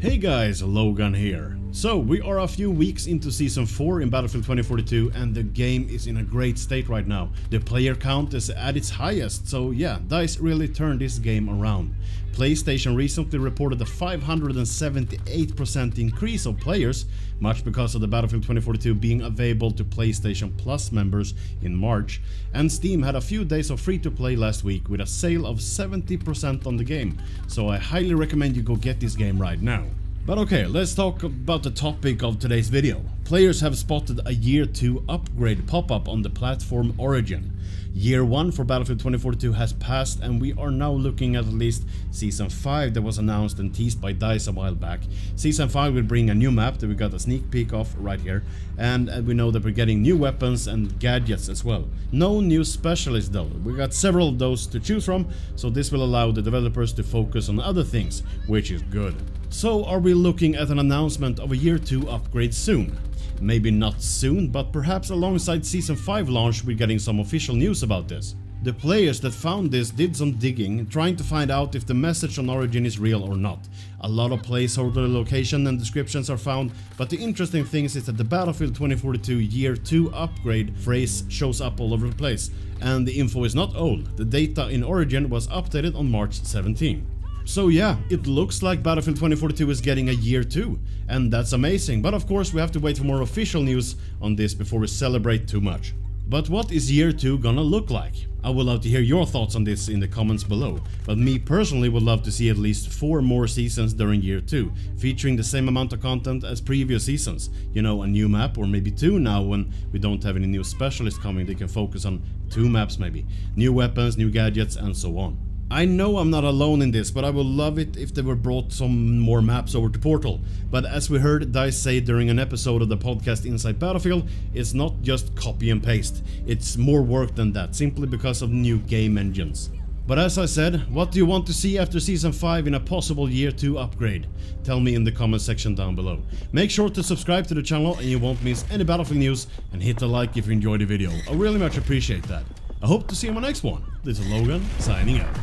Hey guys, Logan here. So, we are a few weeks into Season 4 in Battlefield 2042 and the game is in a great state right now. The player count is at its highest, so yeah, DICE really turned this game around. PlayStation recently reported a 578% increase of players, much because of the Battlefield 2042 being available to PlayStation Plus members in March, and Steam had a few days of free-to-play last week with a sale of 70% on the game, so I highly recommend you go get this game right now. But okay, let's talk about the topic of today's video. Players have spotted a year 2 upgrade pop up on the platform Origin. Year 1 for Battlefield 2042 has passed and we are now looking at at least Season 5 that was announced and teased by DICE a while back. Season 5 will bring a new map that we got a sneak peek of right here and uh, we know that we're getting new weapons and gadgets as well. No new specialists though, we got several of those to choose from so this will allow the developers to focus on other things, which is good. So are we looking at an announcement of a year 2 upgrade soon? Maybe not soon, but perhaps alongside Season 5 launch we're getting some official news about this. The players that found this did some digging, trying to find out if the message on Origin is real or not. A lot of placeholder location and descriptions are found, but the interesting thing is that the Battlefield 2042 Year 2 upgrade phrase shows up all over the place, and the info is not old, the data in Origin was updated on March 17. So yeah, it looks like Battlefield 2042 is getting a year 2, and that's amazing, but of course we have to wait for more official news on this before we celebrate too much. But what is year 2 gonna look like? I would love to hear your thoughts on this in the comments below, but me personally would love to see at least 4 more seasons during year 2, featuring the same amount of content as previous seasons. You know, a new map or maybe 2 now when we don't have any new specialists coming, they can focus on 2 maps maybe. New weapons, new gadgets and so on. I know I'm not alone in this, but I would love it if they were brought some more maps over to Portal. But as we heard DICE say during an episode of the podcast Inside Battlefield, it's not just copy and paste. It's more work than that, simply because of new game engines. But as I said, what do you want to see after Season 5 in a possible Year 2 upgrade? Tell me in the comment section down below. Make sure to subscribe to the channel and you won't miss any Battlefield news and hit the like if you enjoyed the video. I really much appreciate that. I hope to see you in my next one. This is Logan, signing out.